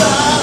Bye.